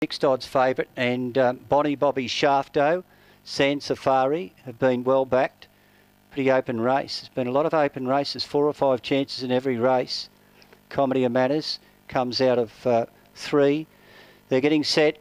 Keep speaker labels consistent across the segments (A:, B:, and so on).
A: fixed odds favourite, and um, Bonnie Bobby Shafto, Sand Safari have been well backed. Pretty open race. There's been a lot of open races, four or five chances in every race. Comedy of Manners comes out of uh, three. They're getting set,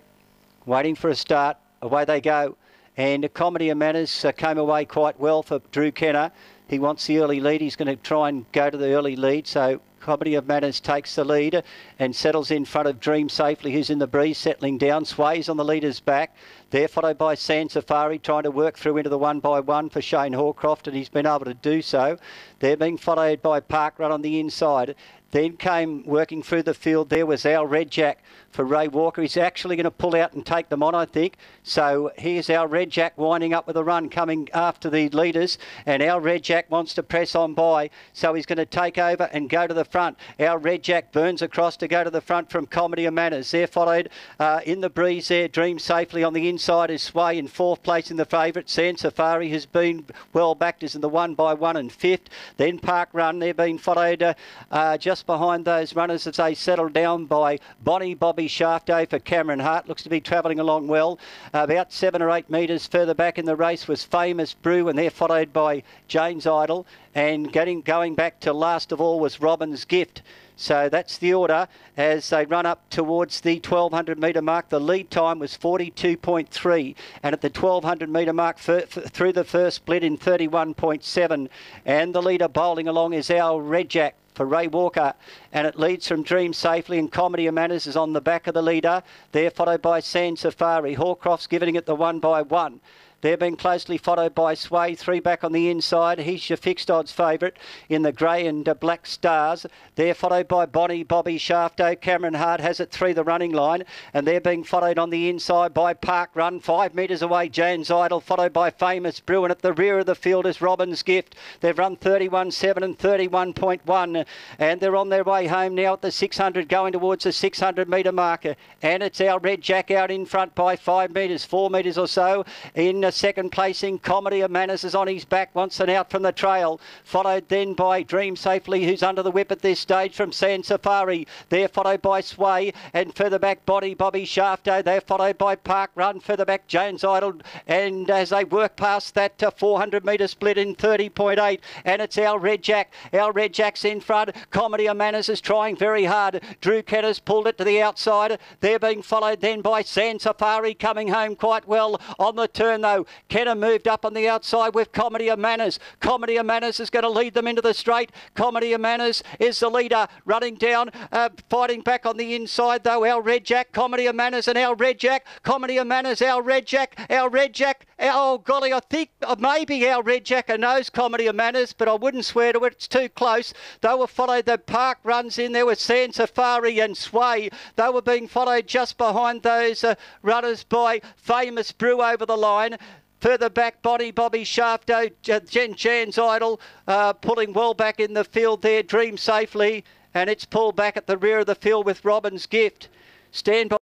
A: waiting for a start. Away they go. And Comedy of Manners uh, came away quite well for Drew Kenner. He wants the early lead. He's going to try and go to the early lead. So Comedy of Manners takes the lead and settles in front of Dream Safely, who's in the breeze, settling down, sways on the leader's back. There, followed by Sand Safari, trying to work through into the one by one for Shane Hawcroft, and he's been able to do so. They're being followed by Park Run on the inside. Then came working through the field. There was our Red Jack for Ray Walker. He's actually going to pull out and take them on, I think. So here's our Red Jack winding up with a run coming after the leaders. And our Red Jack wants to press on by. So he's going to take over and go to the front. Our Red Jack burns across to go to the front from Comedy of Manners. They're followed uh, in the breeze there. Dream safely on the inside is Sway in fourth place in the favourite. Sand Safari has been well backed as in the one by one and fifth. Then Park Run. They're being followed uh, uh, just behind those runners as they settle down by Bonnie Bobby Shafto for Cameron Hart. Looks to be travelling along well. about seven or eight metres further back in the race was Famous Brew, and they're followed by Jane's Idol. And getting going back to last of all was Robin's Gift. So that's the order as they run up towards the 1200 metre mark. The lead time was 42.3, and at the 1200 metre mark through the first split in 31.7. And the leader bowling along is our Red Jack for Ray Walker, and it leads from Dream Safely, and Comedy of Manners is on the back of the leader. They're followed by Sand Safari. Hawcroft's giving it the one by one. They're being closely followed by Sway, three back on the inside. He's your fixed odds favourite in the grey and uh, black stars. They're followed by Bonnie, Bobby, Shafto. Cameron Hart has it through the running line, and they're being followed on the inside by Park Run. Five metres away, Jane's Idol, followed by Famous Bruin. At the rear of the field is Robin's Gift. They've run 31.7 and 31.1, and they're on their way home now at the 600, going towards the 600 metre marker. And it's our Red Jack out in front by five metres, four metres or so in a second placing. Comedy of Manners is on his back, once and out from the trail. Followed then by Dream Safely, who's under the whip at this stage from Sand Safari. They're followed by Sway and further back Body Bobby Shafto. They're followed by Park Run. Further back Jones Idol. And as they work past that uh, 400 metre split in 30.8, and it's our Red Jack. Our Red Jack's in front. Comedy of Manners is trying very hard. Drew Kenner's pulled it to the outside. They're being followed then by Sand Safari coming home quite well on the turn though. Kenner moved up on the outside with Comedy of Manners. Comedy of Manners is going to lead them into the straight. Comedy of Manners is the leader, running down, uh, fighting back on the inside though. Our Red Jack, Comedy of Manners, and our Red Jack, Comedy of Manners, our Red Jack, our Red Jack. Oh golly, I think uh, maybe our Red Jack knows Comedy of Manners, but I wouldn't swear to it. It's too close. They were followed. The park runs in there with Sand Safari and Sway. They were being followed just behind those uh, runners by Famous Brew over the line. Further back, Bonnie Bobby Shafto, Jen Jan's Idol, uh, pulling well back in the field there, Dream safely, and it's pulled back at the rear of the field with Robin's Gift. Stand by.